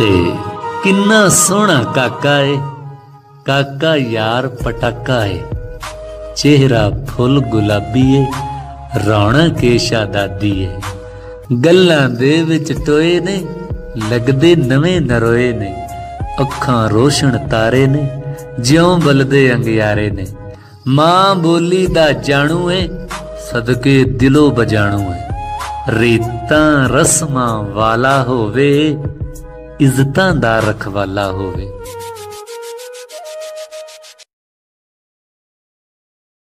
ਤੇ ਕਿੰਨਾ ਸੋਹਣਾ ਕਾਕਾ ਏ। ਕਾਕਾ ਯਾਰ ਪਟਾਕਾ ਏ। ਚਿਹਰਾ ਫੁੱਲ ਗੁਲਾਬੀ ਏ। ਰੌਣਕ ਏ ਸ਼ਾਦਾਦੀ ਏ। ਗੱਲਾਂ ਦੇ ਵਿੱਚ ਟੋਏ ਨੇ। ਲੱਗਦੇ ਨਵੇਂ ਨਰੋਏ ਨੇ। ਅੱਖਾਂ ਰੋਸ਼ਨ ਤਾਰੇ ਨੇ। ਜਿਉਂ ਬਲਦੇ ਅੰਗਿਆਰੇ ਨੇ। ਮਾਂ ਬੋਲੀ ਦਾ ਜਾਣੂ ਏ। ਸਦਕੇ ਦਿਲੋਂ ਬਜਾਣੂ ਏ। ਰੀਤਾਂ ਰਸਮਾਂ ਵਾਲਾ ਹੋਵੇ। ਇੱਜ਼ਤਾਂ ਦਾ ਰਖਵਾਲਾ ਹੋਵੇ।